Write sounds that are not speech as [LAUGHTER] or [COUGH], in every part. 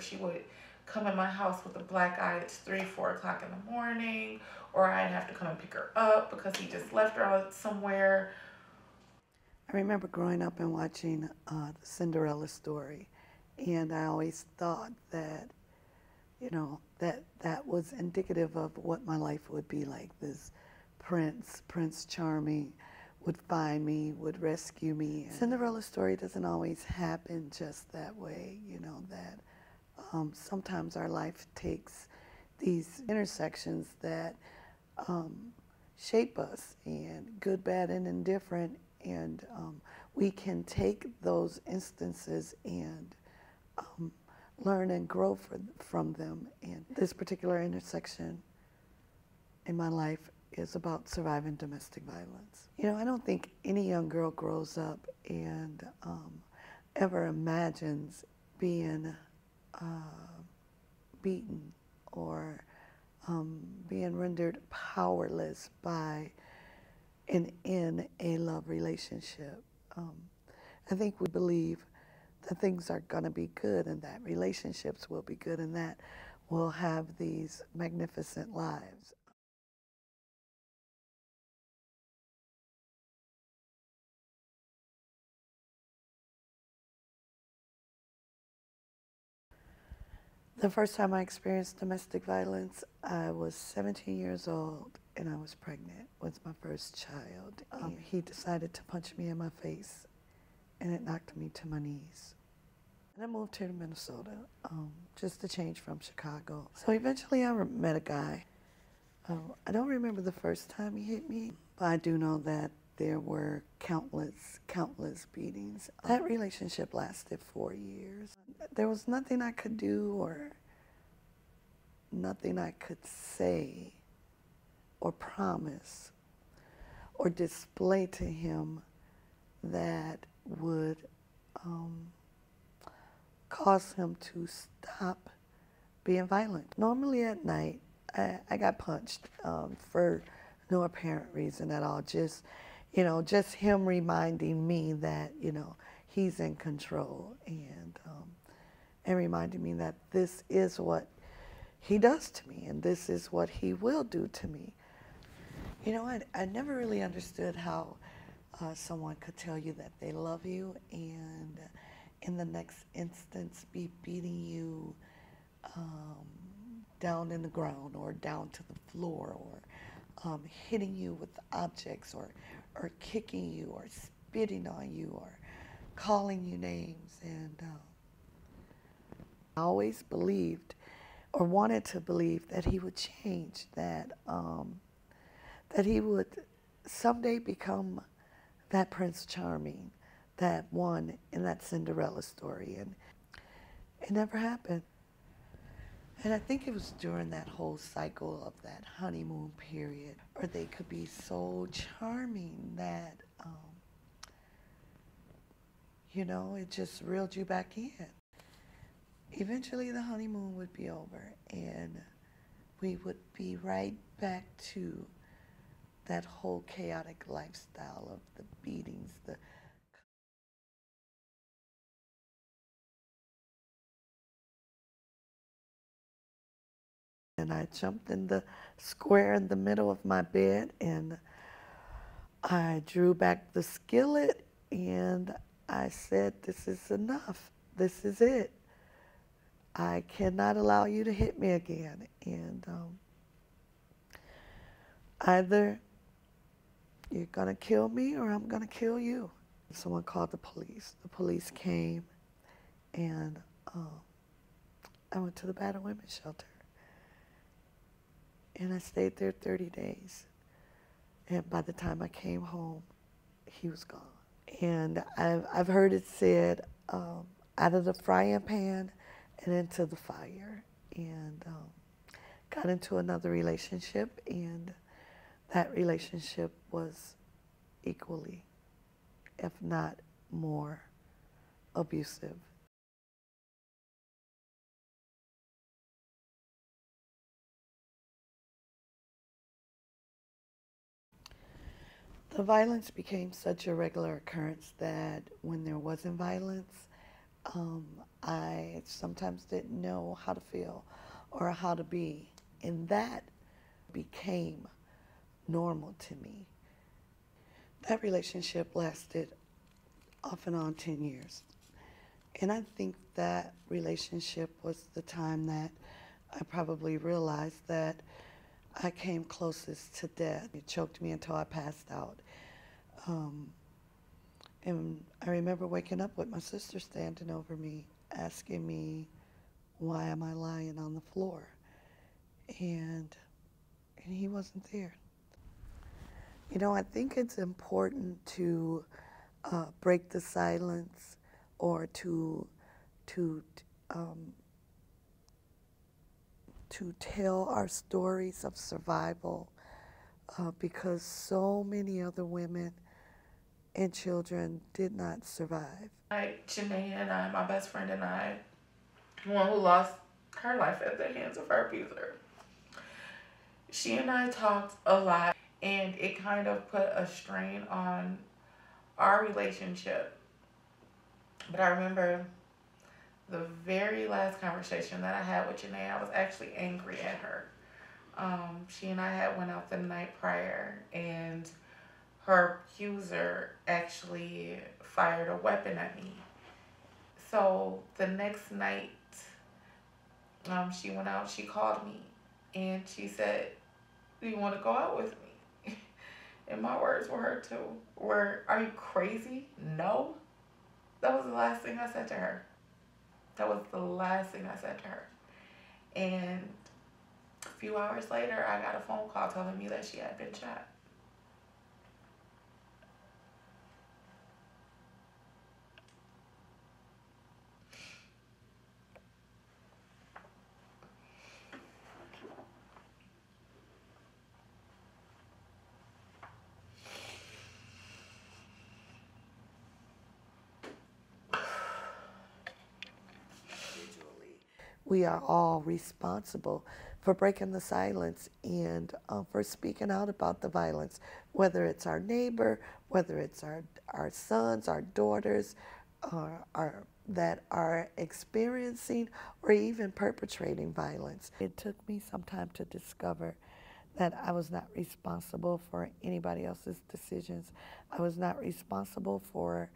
She would come in my house with a black eye. It's three, four o'clock in the morning, or I'd have to come and pick her up because he just left her out somewhere. I remember growing up and watching uh, the Cinderella story, and I always thought that, you know, that that was indicative of what my life would be like. This prince, Prince Charming, would find me, would rescue me. Cinderella story doesn't always happen just that way, you know, that um, sometimes our life takes these intersections that um, shape us and good, bad, and indifferent. And um, we can take those instances and um, learn and grow for, from them. And this particular intersection in my life is about surviving domestic violence. You know, I don't think any young girl grows up and um, ever imagines being uh, beaten or um, being rendered powerless by and in a love relationship. Um, I think we believe that things are going to be good and that relationships will be good and that we'll have these magnificent lives. The first time I experienced domestic violence, I was 17 years old and I was pregnant with my first child. Um, he decided to punch me in my face and it knocked me to my knees. And I moved here to Minnesota um, just to change from Chicago. So eventually I met a guy. Uh, I don't remember the first time he hit me, but I do know that there were countless, countless beatings. That relationship lasted four years. There was nothing I could do or nothing I could say or promise or display to him that would um, cause him to stop being violent. Normally at night, I, I got punched um, for no apparent reason at all. Just you know, just him reminding me that, you know, he's in control and, um, and reminding me that this is what he does to me and this is what he will do to me. You know, I, I never really understood how uh, someone could tell you that they love you and in the next instance be beating you um, down in the ground or down to the floor or um, hitting you with objects or or kicking you or spitting on you or calling you names. And uh, I always believed or wanted to believe that he would change, that, um, that he would someday become that Prince Charming, that one in that Cinderella story. And it never happened. And I think it was during that whole cycle of that honeymoon period, or they could be so charming that, um, you know, it just reeled you back in. Eventually, the honeymoon would be over, and we would be right back to that whole chaotic lifestyle of the beatings, the And I jumped in the square in the middle of my bed and I drew back the skillet and I said, This is enough. This is it. I cannot allow you to hit me again. And um, either you're going to kill me or I'm going to kill you. Someone called the police. The police came and um, I went to the battered women's shelter. And I stayed there 30 days. And by the time I came home, he was gone. And I've, I've heard it said, um, out of the frying pan and into the fire. And um, got into another relationship, and that relationship was equally, if not more, abusive. The violence became such a regular occurrence that when there wasn't violence, Um, I sometimes didn't know how to feel or how to be. And that became normal to me. That relationship lasted off and on 10 years. And I think that relationship was the time that I probably realized that I came closest to death. It choked me until I passed out. Um, and I remember waking up with my sister standing over me, asking me, why am I lying on the floor? And, and he wasn't there. You know, I think it's important to uh, break the silence or to, to, um, to tell our stories of survival uh, because so many other women and children did not survive. Like Janae and I, my best friend and I, one who lost her life at the hands of her abuser. She and I talked a lot, and it kind of put a strain on our relationship. But I remember the very last conversation that I had with Janae, I was actually angry at her. Um, she and I had went out the night prior, and her accuser actually fired a weapon at me. So the next night, um, she went out, she called me, and she said, Do you want to go out with me? [LAUGHS] and my words were her too. Were, Are you crazy? No. That was the last thing I said to her. That was the last thing I said to her. And a few hours later, I got a phone call telling me that she had been shot. We are all responsible for breaking the silence and uh, for speaking out about the violence, whether it's our neighbor, whether it's our, our sons, our daughters, uh, our, that are experiencing or even perpetrating violence. It took me some time to discover that I was not responsible for anybody else's decisions. I was not responsible for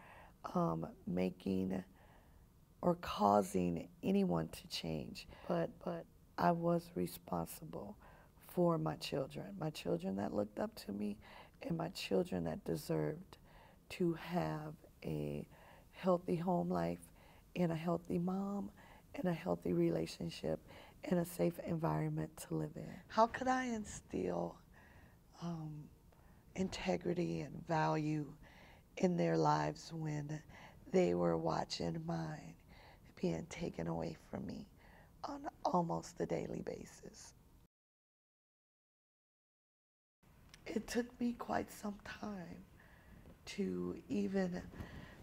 um, making or causing anyone to change, but but I was responsible for my children, my children that looked up to me, and my children that deserved to have a healthy home life and a healthy mom and a healthy relationship and a safe environment to live in. How could I instill um, integrity and value in their lives when they were watching mine? Being taken away from me on almost a daily basis. It took me quite some time to even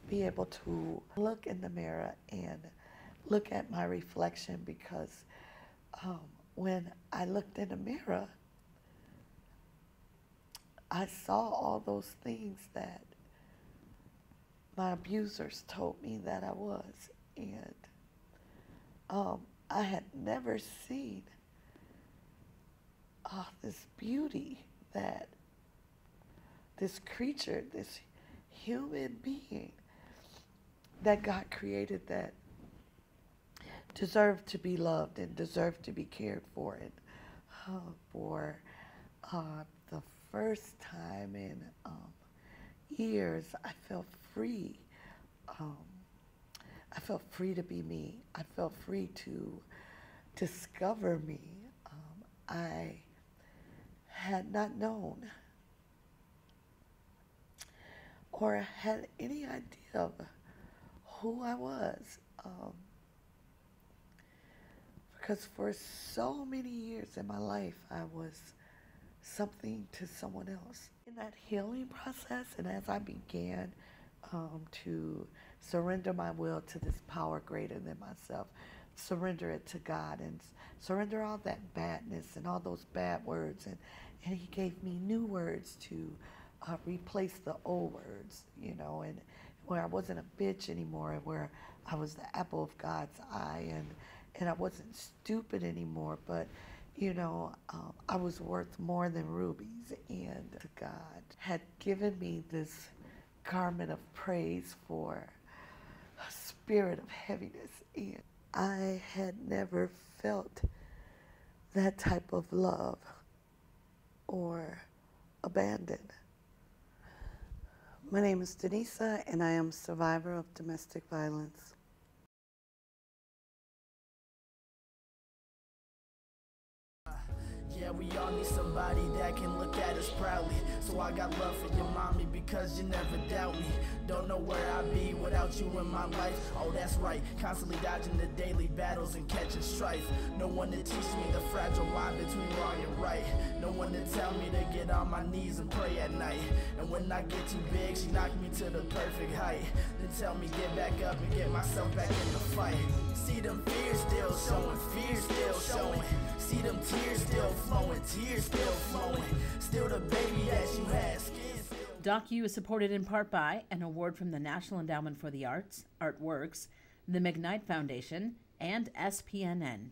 be able to look in the mirror and look at my reflection because um, when I looked in the mirror, I saw all those things that my abusers told me that I was. And um, I had never seen uh, this beauty that this creature, this human being that God created that deserved to be loved and deserved to be cared for. And uh, for uh, the first time in um, years, I felt free. Um, I felt free to be me. I felt free to discover me. Um, I had not known or had any idea of who I was. Um, because for so many years in my life, I was something to someone else. In that healing process, and as I began um, to surrender my will to this power greater than myself, surrender it to God, and surrender all that badness and all those bad words. And, and He gave me new words to uh, replace the old words, you know. And where I wasn't a bitch anymore, and where I was the apple of God's eye, and and I wasn't stupid anymore. But you know, um, I was worth more than rubies, and God had given me this garment of praise for a spirit of heaviness, and I had never felt that type of love or abandon. My name is Danisa, and I am survivor of domestic violence. Yeah, we all need somebody that can look at us proudly. So I got love for your mommy because you never doubt me. Don't know where I'd be without you in my life. Oh, that's right. Constantly dodging the daily battles and catching strife. No one to teach me the fragile line between wrong and right. No one to tell me to get on my knees and pray at night. And when I get too big, she knocked me to the perfect height. Then tell me get back up and get myself back in the fight. See them fears still showing, fears still showing. See them tears still flowing, tears still flowing. Still the baby that you had. DocU is supported in part by an award from the National Endowment for the Arts, Artworks, the McKnight Foundation, and SPNN.